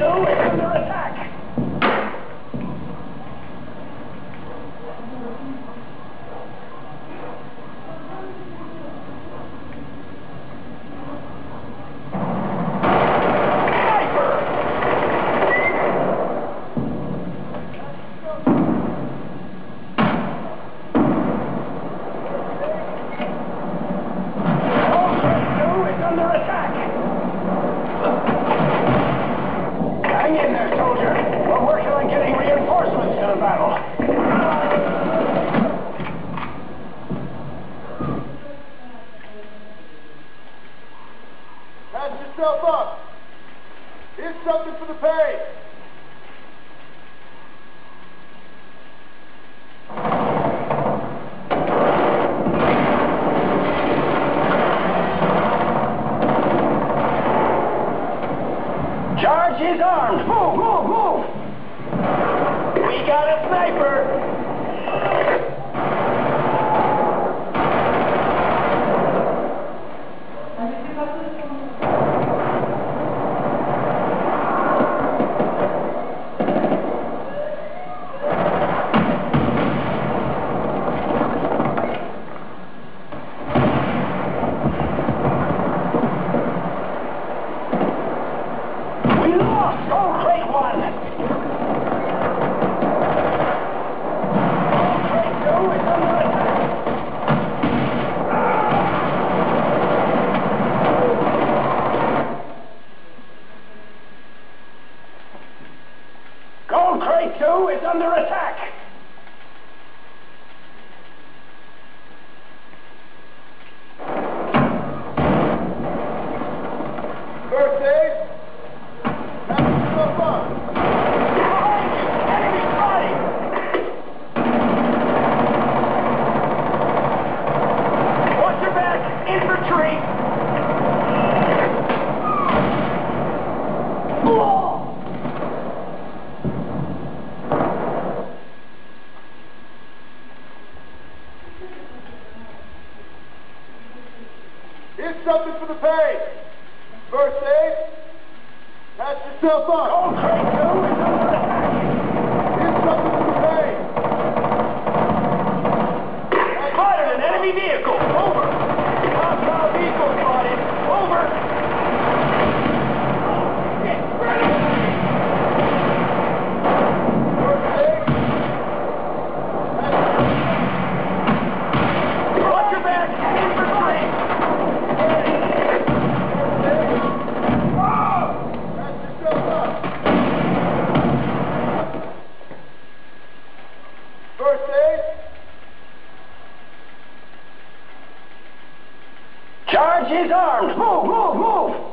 No, it's not. something for the parade. Charge his arms. Move, move, move. We got a sniper. it's under attack. Yourself up. All Is armed. Move, move, move.